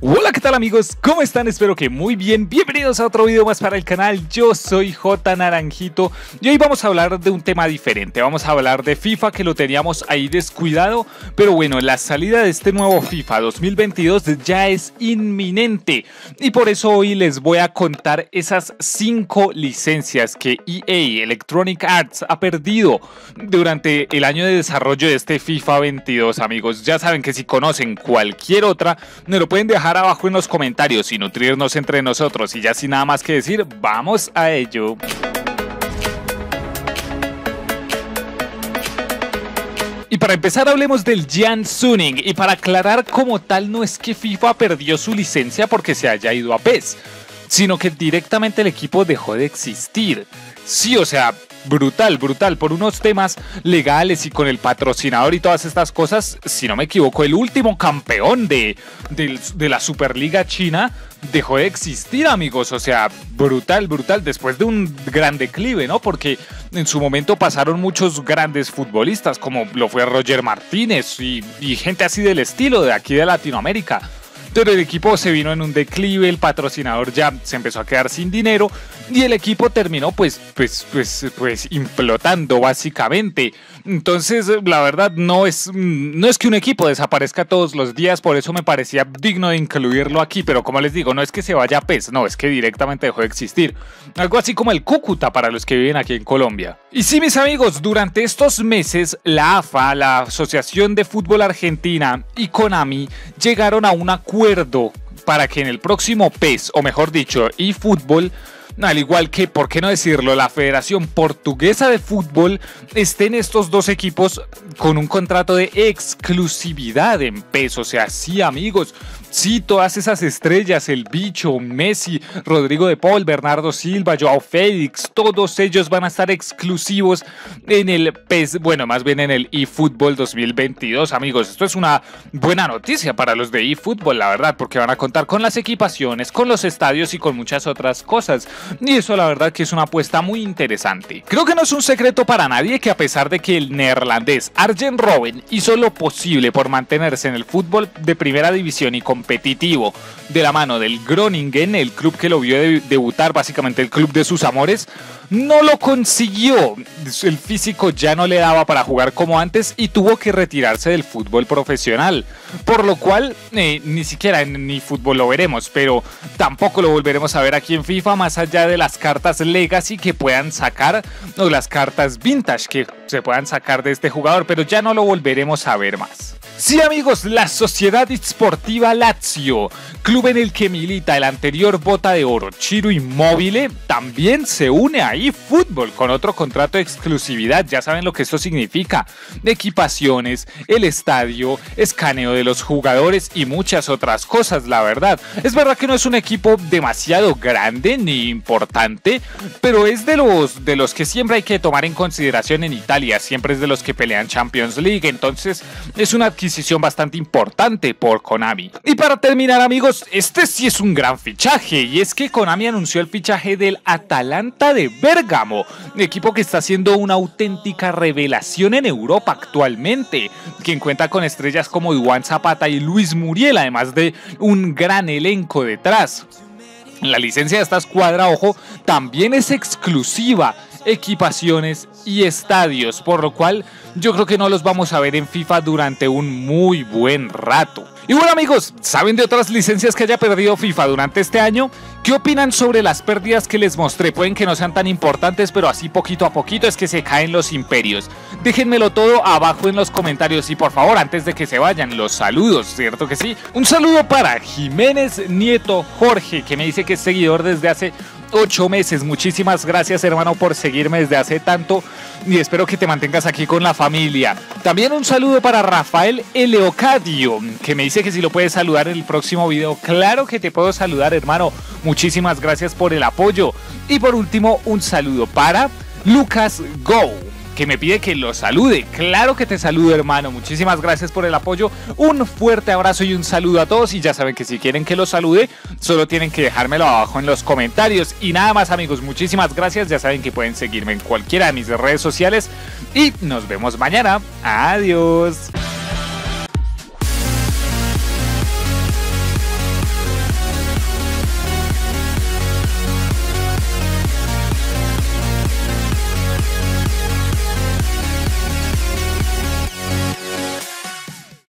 Hola, ¿qué tal amigos? ¿Cómo están? Espero que muy bien. Bienvenidos a otro video más para el canal. Yo soy J Naranjito y hoy vamos a hablar de un tema diferente. Vamos a hablar de FIFA que lo teníamos ahí descuidado, pero bueno, la salida de este nuevo FIFA 2022 ya es inminente y por eso hoy les voy a contar esas 5 licencias que EA Electronic Arts ha perdido durante el año de desarrollo de este FIFA 22, amigos. Ya saben que si conocen cualquier otra, me lo pueden dejar abajo en los comentarios y nutrirnos entre nosotros. Y ya sin nada más que decir, vamos a ello. Y para empezar hablemos del Jan Suning y para aclarar como tal no es que FIFA perdió su licencia porque se haya ido a PES, sino que directamente el equipo dejó de existir. Sí, o sea, brutal, brutal, por unos temas legales y con el patrocinador y todas estas cosas, si no me equivoco, el último campeón de, de, la Superliga China dejó de existir, amigos. O sea, brutal, brutal, después de un gran declive, ¿no? Porque en su momento pasaron muchos grandes futbolistas, como lo fue Roger Martínez y, y gente así del estilo de aquí de Latinoamérica. Pero el equipo se vino en un declive, el patrocinador ya se empezó a quedar sin dinero y el equipo terminó pues, pues, pues, pues implotando básicamente. Entonces, la verdad, no es, no es que un equipo desaparezca todos los días, por eso me parecía digno de incluirlo aquí, pero como les digo, no es que se vaya a PES, no, es que directamente dejó de existir. Algo así como el Cúcuta para los que viven aquí en Colombia. Y sí, mis amigos, durante estos meses, la AFA, la Asociación de Fútbol Argentina y Konami llegaron a un acuerdo para que en el próximo PES, o mejor dicho, eFootball, al igual que, por qué no decirlo, la Federación Portuguesa de Fútbol estén estos dos equipos con un contrato de exclusividad en peso. O sea, sí, amigos, Sí, todas esas estrellas, el bicho, Messi, Rodrigo de Paul, Bernardo Silva, Joao Félix, todos ellos van a estar exclusivos en el PES, bueno, más bien en el eFootball 2022, amigos. Esto es una buena noticia para los de eFootball, la verdad, porque van a contar con las equipaciones, con los estadios y con muchas otras cosas. Y eso, la verdad, que es una apuesta muy interesante. Creo que no es un secreto para nadie que a pesar de que el neerlandés Arjen Robben hizo lo posible por mantenerse en el fútbol de primera división y competitivo de la mano del Groningen, el club que lo vio debutar, básicamente el club de sus amores, no lo consiguió. El físico ya no le daba para jugar como antes y tuvo que retirarse del fútbol profesional. Por lo cual, eh, ni siquiera en ni fútbol lo veremos, pero tampoco lo volveremos a ver aquí en FIFA, más allá de las cartas Legacy que puedan sacar, o las cartas Vintage que se puedan sacar de este jugador, pero ya no lo volveremos a ver más. Sí amigos, la Sociedad Esportiva Lazio, club en el que milita el anterior bota de oro Chiro Immobile, también se une a eFootball con otro contrato de exclusividad, ya saben lo que esto significa, equipaciones, el estadio, escaneo de los jugadores y muchas otras cosas, la verdad. Es verdad que no es un equipo demasiado grande ni importante, pero es de los, de los que siempre hay que tomar en consideración en Italia, siempre es de los que pelean Champions League, entonces es una adquisición decisión bastante importante por Konami. Y para terminar amigos, este sí es un gran fichaje y es que Konami anunció el fichaje del Atalanta de Bergamo, equipo que está haciendo una auténtica revelación en Europa actualmente, quien cuenta con estrellas como Iwan Zapata y Luis Muriel, además de un gran elenco detrás. La licencia de esta escuadra, ojo, también es exclusiva equipaciones y estadios, por lo cual yo creo que no los vamos a ver en FIFA durante un muy buen rato. Y bueno amigos, ¿saben de otras licencias que haya perdido FIFA durante este año? ¿Qué opinan sobre las pérdidas que les mostré? Pueden que no sean tan importantes, pero así poquito a poquito es que se caen los imperios. Déjenmelo todo abajo en los comentarios y por favor, antes de que se vayan, los saludos, ¿cierto que sí? Un saludo para Jiménez Nieto Jorge, que me dice que es seguidor desde hace ocho meses. Muchísimas gracias, hermano, por seguirme desde hace tanto y espero que te mantengas aquí con la familia. También un saludo para Rafael Eleocadio, que me dice que si lo puedes saludar en el próximo video. Claro que te puedo saludar, hermano. Muchísimas gracias por el apoyo. Y por último, un saludo para Lucas Go que me pide que lo salude. Claro que te saludo, hermano. Muchísimas gracias por el apoyo. Un fuerte abrazo y un saludo a todos. Y ya saben que si quieren que lo salude, solo tienen que dejármelo abajo en los comentarios. Y nada más, amigos, muchísimas gracias. Ya saben que pueden seguirme en cualquiera de mis redes sociales. Y nos vemos mañana. Adiós.